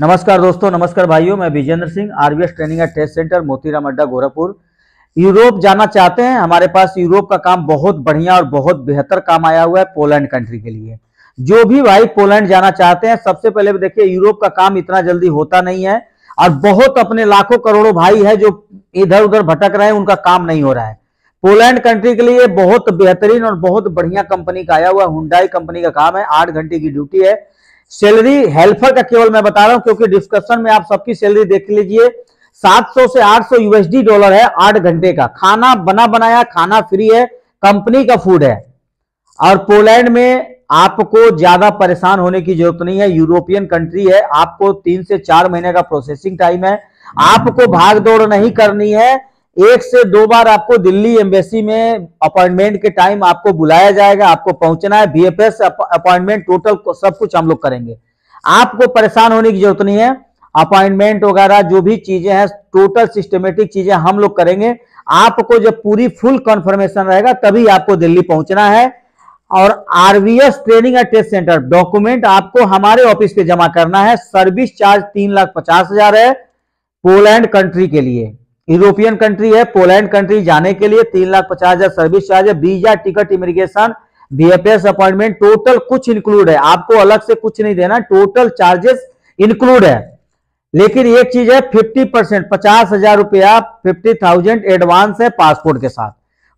नमस्कार दोस्तों, नमस्कार भाइयों, मैं Vijendra Singh RBS training and test centre Motiram Adda, Gorakhpur. Europe जाना चाहते हैं, हमारे पास यूरोप का काम बहुत बढ़िया और बहुत बेहतर काम आया हुआ है पोलैंड कंट्री के लिए। जो भी भाई पोलैंड जाना चाहते हैं, सबसे पहले देखिए, यूरोप का काम इतना जल्दी होता नहीं है और बहुत अपने लाखों करोड़ों भाई है जो इधर उधर भटक रहे हैं, उनका काम नहीं हो रहा है। पोलैंड कंट्री के लिए बहुत बेहतरीन और बहुत बढ़िया कंपनी का आया हुआ, हुंडाई कंपनी का काम है, आठ घंटे की ड्यूटी है। सैलरी हेल्पर का केवल मैं बता रहा हूँ, क्योंकि डिस्कशन में आप सबकी सैलरी देख लीजिए 700 से 800 यूएसडी डॉलर है आठ घंटे का। खाना बना बनाया, खाना फ्री है कंपनी का फ़ूड है। और पोलैंड में आपको ज़्यादा परेशान होने की ज़रूरत नहीं है, यूरोपियन कंट्री है, आपको तीन से चार महीने का प्रोसेसिंग टाइम है, आपको भाग दौड़ नहीं करनी है एक से दो बार आपको दिल्ली एम्बेसी में अपॉइंटमेंट के टाइम आपको बुलाया जाएगा, आपको पहुँचना है बीएफएस अपॉइंटमेंट टोटल सब कुछ हम लोग करेंगे। आपको परेशान होने की ज़रूरत नहीं है। अपॉइंटमेंट वगैरह जो भी चीज़ें हैं टोटल सिस्टमेटिक चीज़ें हम लोग करेंगे। आपको जब पूरी फुल कंफर्मेशन रहेगा, तभी आपको दिल्ली पहुँचना है। और RVS training and test centre document आपको हमारे ऑफ़िस पे जमा करना है। सर्विस चार्ज तीन लाख पचास हज़ार है। पोलैंड कंट्री के लिए। यूरोपियन कंट्री है, पोलैंड कंट्री जाने के लिए तीन लाख पचास हज़ार सर्विस चार्ज है, visa, ticket, immigration BFS appointment, total कुछ इंक्लूड है। आपको अलग से कुछ नहीं देना, टोटल चार्जेस इंक्लूड है। लेकिन एक चीज़ है फिफ्टी परसेंट पचास हज़ार रुपया फिफ्टी थाउज़ेंड एडवांस है पासपोर्ट के साथ।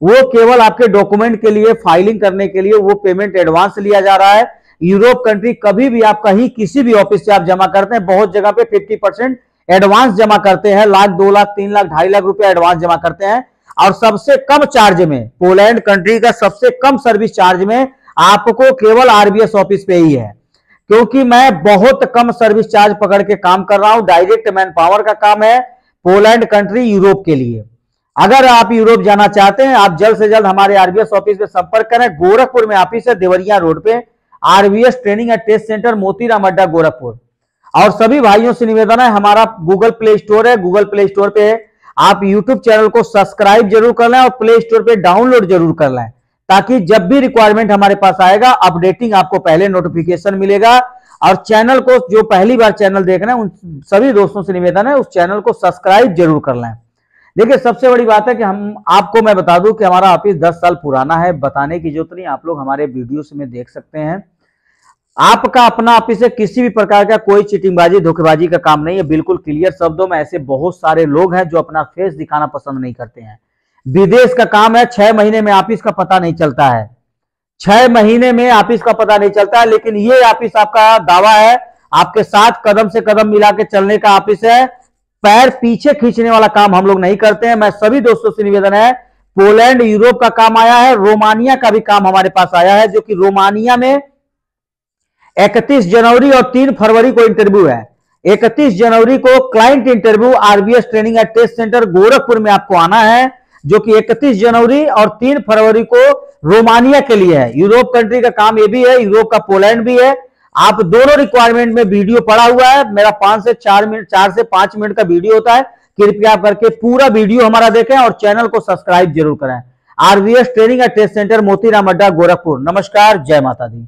वो केवल आपके डॉक्यूमेंट के लिए फाइलिंग करने के लिए वो पेमेंट एडवांस लिया जा रहा है। यूरोप कंट्री कभी भी आप कहीं किसी भी ऑफ़िस से आप जमा करते हैं, बहुत जगह पे फिफ्टी परसेंट एडवांस जमा करते हैं, लाख, दो लाख, तीन लाख, ढाई लाख रुपया एडवांस जमा करते हैं। और सबसे कम चार्ज में, पोलैंड कंट्री का सबसे कम सर्विस चार्ज में आपको केवल आरबीएस ऑफ़िस पे ही है। क्योंकि मैं बहुत कम सर्विस चार्ज पकड़ के काम कर रहा हूँ, डायरेक्ट मैन पावर का काम है पोलैंड कंट्री यूरोप के लिए। अगर आप यूरोप जाना चाहते हैं, आप जल्द से जल्द हमारे आरबीएस ऑफ़िस में संपर्क करें। गोरखपुर में ऑफ़िस है, देवरिया रोड पे, RBS training and test centre Motiram Adda, Gorakhpur. और सभी भाइयों से निवेदन है, हमारा गूगल प्ले स्टोर है गूगल प्ले स्टोर पे आप यूट्यूब चैनल को सब्सक्राइब ज़रूर कर लें और प्ले स्टोर पे डाउनलोड ज़रूर कर लें, ताकि जब भी रिक्वायरमेंट हमारे पास आएगा अपडेटिंग आपको पहले नोटिफिकेशन मिलेगा। और चैनल को जो पहली बार चैनल देख रहे हैं, उन सभी दोस्तों से निवेदन है, उस चैनल को सब्सक्राइब ज़रूर कर लें। देखिए, सबसे बड़ी बात है कि हम, आपको मैं बता दूँ कि हमारा ऑफ़िस 10 साल पुराना है, बताने की ज़रूरत नहीं, आप लोग हमारे वीडियोस में देख सकते हैं। आपका अपना ऑफ़िस है, किसी भी प्रकार का कोई चिटिंगबाजी, धोखेबाजी का काम नहीं है। बिल्कुल क्लियर शब्दों में ऐसे बहुत सारे लोग हैं जो अपना फेस दिखाना पसंद नहीं करते हैं। विदेश का काम है, छह महीने में ऑफ़िस का पता नहीं चलता है। छह महीने में ऑफ़िस का पता नहीं चलता है, लेकिन ये ऑफ़िस आपका दावा है, आपके साथ कदम से कदम मिला के चलने का ऑफ़िस है। पैर पीछे खींचने वाला काम हम लोग नहीं करते हैं। मैं सभी दोस्तों से निवेदन है, पोलैंड, यूरोप का काम आया है, रोमानिया का भी काम हमारे पास आया है, जो कि रोमानिया में 31 जनवरी और 3 फरवरी को इंटरव्यू है। 31 जनवरी को client interview RBS training and test centre Gorakhpur में आपको आना है, जो कि 31 जनवरी और 3 फरवरी को रोमानिया के लिए है। यूरोप कंट्री का काम ये भी है, यूरोप का पोलैंड भी है। आप दोनों रिक्वायरमेंट में वीडियो पड़ा हुआ है। मेरा पाँच से चार मिनट, चार से पाँच मिनट का वीडियो होता है। कृपया करके पूरा वीडियो हमारा देखें और चैनल को सब्सक्राइब ज़रूर करें। RBS training and test centre Motiram Adda, Gorakhpur. नमस्कार, जय माता दी।